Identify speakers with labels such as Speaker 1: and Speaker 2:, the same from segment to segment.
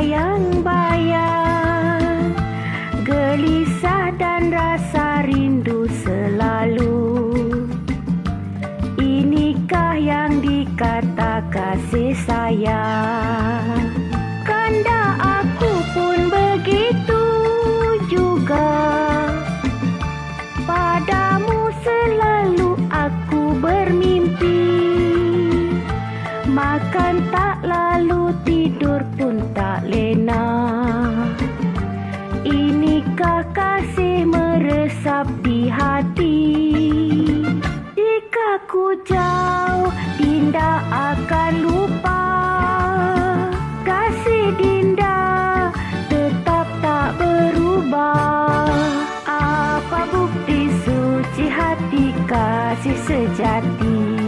Speaker 1: bayang-bayang Gelisah dan rasa rindu selalu. Inikah yang dikata kasih sayang Makan tak lalu tidur pun tak lena. Inikah kasih meresap di hati? Jika ku jauh Dinda akan lupa. Kasih Dinda tetap tak berubah. Apa bukti suci hati kasih sejati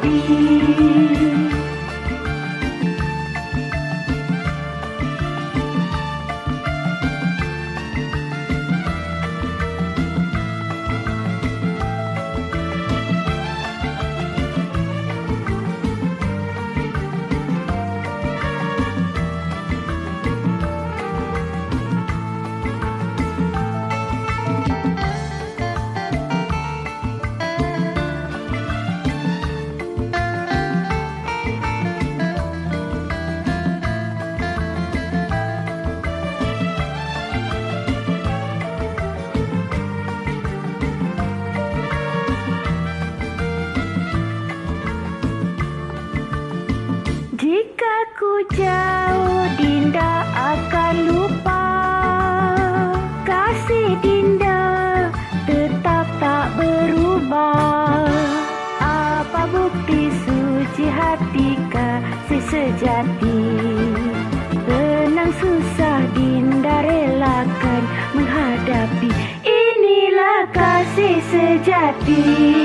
Speaker 1: sejati Jika ku jauh Dinda akan lupa. Kasih Dinda tetap tak berubah. Apa bukti suci hati kasih sejati? Senang susah Dinda relakan menghadapi. Inilah kasih sejati